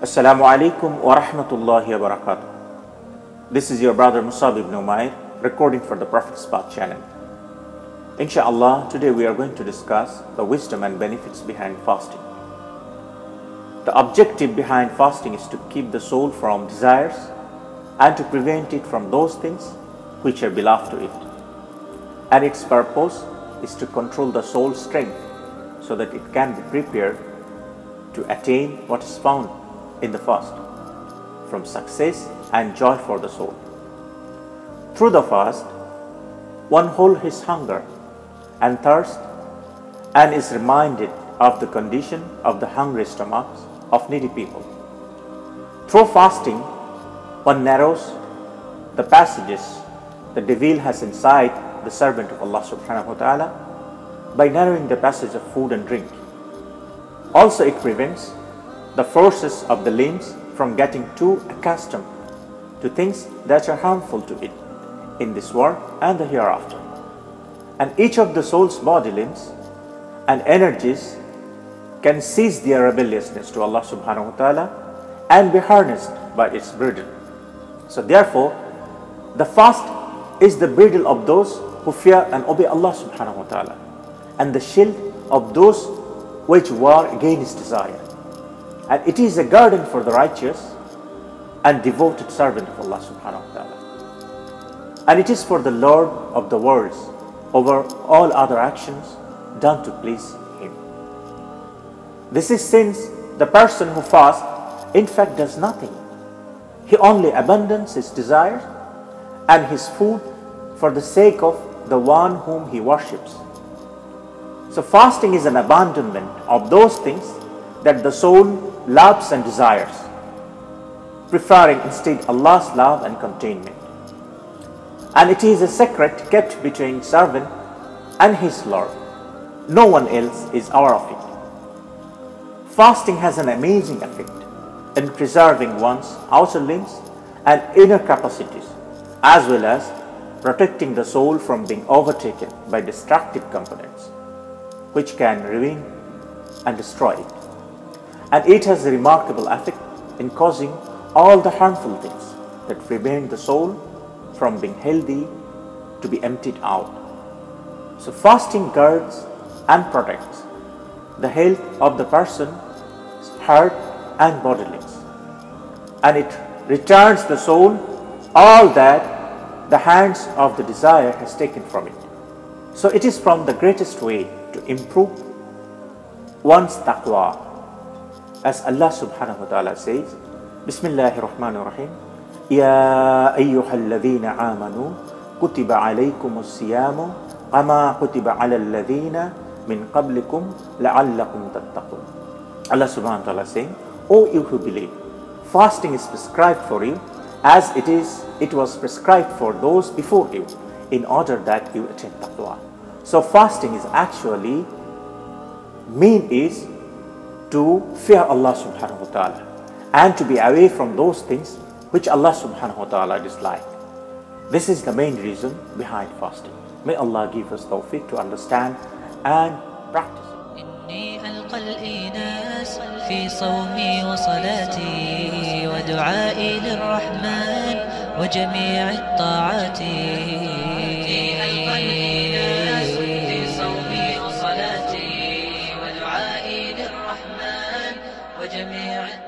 Assalamu alaikum wa rahmatullahi wa barakatuh. This is your brother Musab ibn Umair recording for the Prophet's Path channel. Insha'Allah, today we are going to discuss the wisdom and benefits behind fasting. The objective behind fasting is to keep the soul from desires and to prevent it from those things which are beloved to it. And its purpose is to control the soul's strength so that it can be prepared to attain what is found in the fast from success and joy for the soul. Through the fast, one holds his hunger and thirst and is reminded of the condition of the hungry stomachs of needy people. Through fasting, one narrows the passages the devil has inside the servant of Allah subhanahu wa ta'ala by narrowing the passage of food and drink. Also, it prevents the forces of the limbs from getting too accustomed to things that are harmful to it in this world and the hereafter. And each of the soul's body limbs and energies can cease their rebelliousness to Allah subhanahu wa ta'ala and be harnessed by its bridle. So therefore, the fast is the bridle of those who fear and obey Allah subhanahu wa ta'ala and the shield of those which war against desire. And it is a garden for the righteous and devoted servant of Allah subhanahu wa ta'ala. And it is for the Lord of the worlds over all other actions done to please Him. This is since the person who fasts in fact does nothing. He only abandons his desires and his food for the sake of the one whom he worships. So fasting is an abandonment of those things that the soul loves and desires, preferring instead Allah's love and containment. And it is a secret kept between servant and his Lord. No one else is aware of it. Fasting has an amazing effect in preserving one's outer limbs and inner capacities, as well as protecting the soul from being overtaken by destructive components, which can ruin and destroy it. And it has a remarkable effect in causing all the harmful things that prevent the soul from being healthy to be emptied out. So fasting guards and protects the health of the person's heart and body limbs. And it returns the soul all that the hands of the desire has taken from it. So it is from the greatest way to improve one's taqwa. As Allah subhanahu wa ta'ala says, Bismillahir Rahmanir Rahim, Ya ayyuhalladhina amanu, kutiba alaykumus siyamu, kama kutiba alal ladhina min qablikum la'allakum tattaqun. Allah subhanahu wa ta'ala saying, O you who believe, fasting is prescribed for you as it is it was prescribed for those before you in order that you attain taqwa. So fasting is actually mean is to fear Allah subhanahu wa ta'ala and to be away from those things which Allah subhanahu wa ta'ala dislikes. This is the main reason behind fasting. May Allah give us tawfiq to understand and practice. إني ألقى الإيناس في صومي وصلاتي ودعائي للرحمن وجميع الطاعات إني ألقى الإيناس ودعائي للرحمن وجميع الطاعات